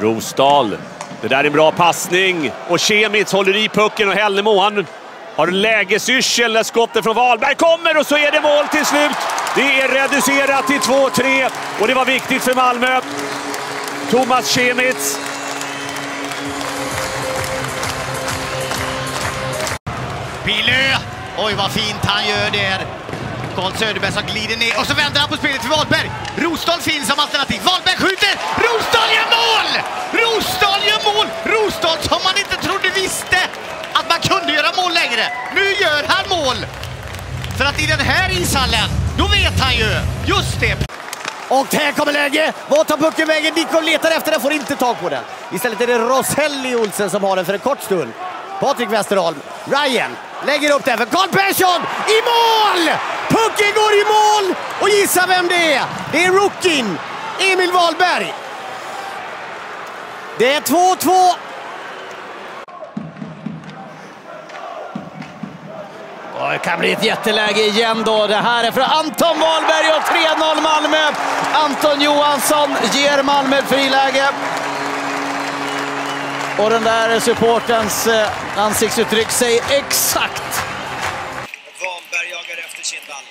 Rosdahl. Det där är en bra passning och Kemits håller i pucken och Hällemo han har lägesyrsel när skottet från Wahlberg kommer och så är det mål till slut. Det är reducerat till 2-3 och det var viktigt för Malmö. Thomas Kemits. Pilö! Oj, vad fint han gör där. Karl Söderberg som glider ner och så vänder han på spelet till Wahlberg. Rosdahl finns som alternativ. Wahlberg skjuter! Rosdahl gör längre. Nu gör han mål! För att i den här ishallen, då vet han ju. Just det! Och här kommer läge! Vad tar pucken vägen? Dikov letar efter den, får inte tag på den. Istället är det Roselli Olsen som har den för en kort stund. Patrik Westerholm, Ryan lägger upp den för Karl Persson i mål! Pucken går i mål! Och gissa vem det är? Det är rookien Emil Wahlberg. Det är 2-2. Det kan bli ett jätteläge igen då. Det här är för Anton Wahlberg och 3-0 Malmö. Anton Johansson ger Malmö ett friläge. Och den där supportens eh, ansiktsuttryck säger exakt. Wahlberg jagar efter Kindvall.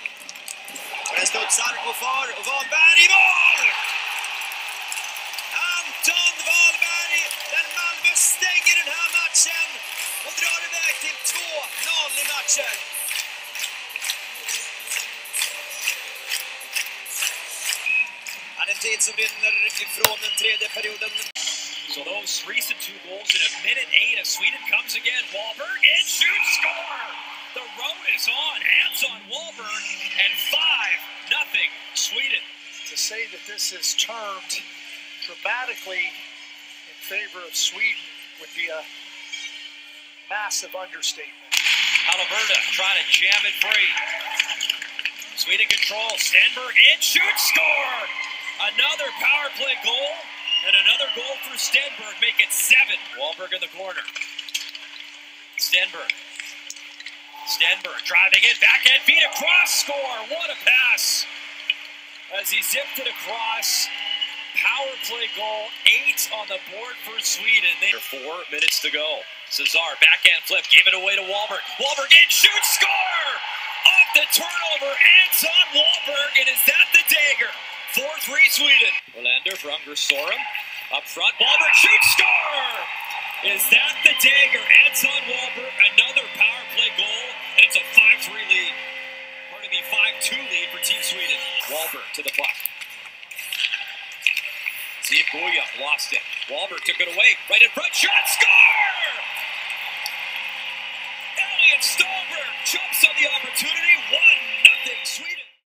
Den studsar och far och Wahlberg i mål! Anton Wahlberg, den Malmö stänger den här matchen och drar iväg till 2-0 i matchen. Som rinner ifrån den tredje perioden. So those recent two goals in a minute eight as Sweden comes again. Wahlberg and shoots, score! The road is on. Hands on Wahlberg and five nothing Sweden. To say that this is termed dramatically in favor of Sweden would be a massive understatement. Alberta trying to jam it free. Sweden control. Stenberg and shoots, score! Another power play goal. And another goal for Stenberg, make it seven. Wahlberg in the corner. Stenberg. Stenberg driving it, back backhand feet across, score. What a pass. As he zipped it across. Power play goal, eight on the board for Sweden. They four minutes to go. Cesar, backhand flip, gave it away to Wahlberg. Wahlberg in, shoots, score! Off the turnover, Anton Wahlberg, Sweden. Olander Unger Sorum. Up front, Wahlberg shoots, score! Is that the dagger? Anton Wahlberg, another power play goal, and it's a 5-3 lead. Pardon me, 5-2 lead for Team Sweden. Wahlberg to the puck. See Buya lost it. Wahlberg took it away. Right in front, shot, score! Elliot Stolberg jumps on the opportunity. 1-0 Sweden.